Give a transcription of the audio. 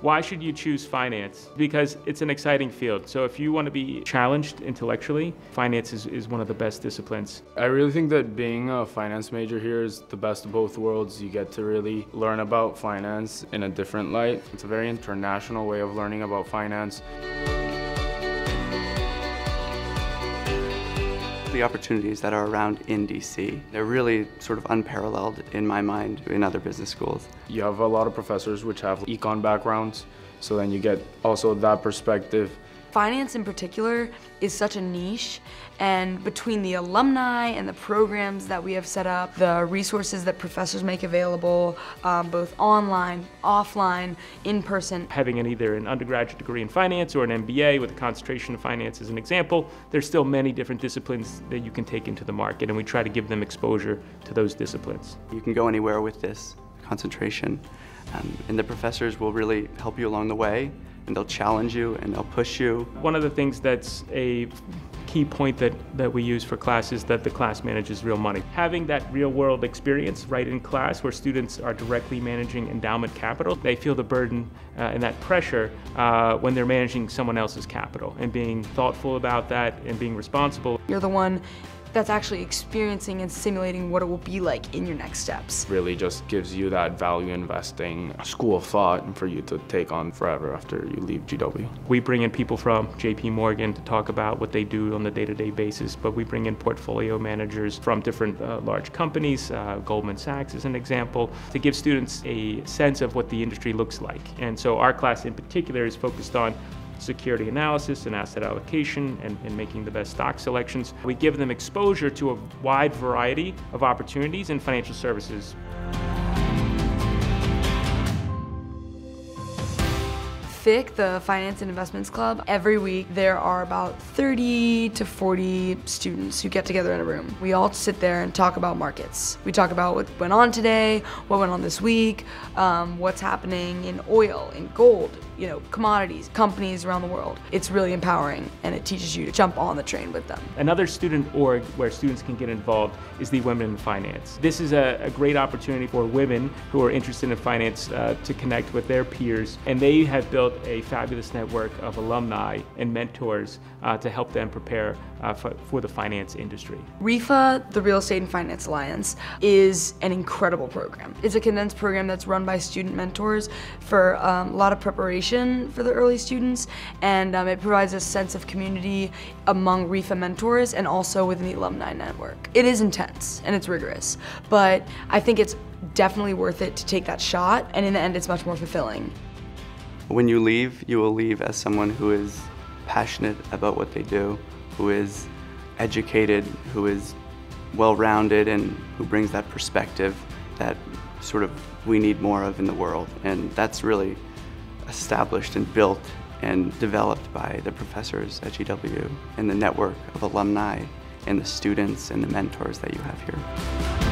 Why should you choose finance? Because it's an exciting field. So if you want to be challenged intellectually, finance is, is one of the best disciplines. I really think that being a finance major here is the best of both worlds. You get to really learn about finance in a different light. It's a very international way of learning about finance. The opportunities that are around in DC, they're really sort of unparalleled in my mind in other business schools. You have a lot of professors which have econ backgrounds, so then you get also that perspective Finance in particular is such a niche and between the alumni and the programs that we have set up, the resources that professors make available, um, both online, offline, in person. Having an, either an undergraduate degree in finance or an MBA with a concentration in finance as an example, there's still many different disciplines that you can take into the market and we try to give them exposure to those disciplines. You can go anywhere with this concentration um, and the professors will really help you along the way and they'll challenge you and they'll push you. One of the things that's a key point that, that we use for class is that the class manages real money. Having that real world experience right in class where students are directly managing endowment capital, they feel the burden uh, and that pressure uh, when they're managing someone else's capital and being thoughtful about that and being responsible. You're the one that's actually experiencing and simulating what it will be like in your next steps. Really just gives you that value investing school of thought for you to take on forever after you leave GW. We bring in people from JP Morgan to talk about what they do on the day-to-day -day basis, but we bring in portfolio managers from different uh, large companies, uh, Goldman Sachs is an example, to give students a sense of what the industry looks like. And so our class in particular is focused on security analysis and asset allocation and, and, making the best stock selections. We give them exposure to a wide variety of opportunities in financial services. FIC, the Finance and Investments Club, every week there are about 30 to 40 students who get together in a room. We all sit there and talk about markets. We talk about what went on today, what went on this week, um, what's happening in oil, in gold, you know, commodities, companies around the world. It's really empowering and it teaches you to jump on the train with them. Another student org where students can get involved is the Women in Finance. This is a, a great opportunity for women who are interested in finance uh, to connect with their peers and they have built a fabulous network of alumni and mentors uh, to help them prepare uh, for, for, the finance industry. REFA, the Real Estate and Finance Alliance, is an incredible program. It's a condensed program that's run by student mentors for um, a lot of preparation for the early students, and um, it provides a sense of community among REFA mentors and also within the alumni network. It is intense and it's rigorous, but I think it's definitely worth it to take that shot, and in the end, it's much more fulfilling. When you leave, you will leave as someone who is passionate about what they do, who is educated, who is well-rounded and who brings that perspective that sort of we need more of in the world. And that's really established and built and developed by the professors at GW and the network of alumni and the students and the mentors that you have here.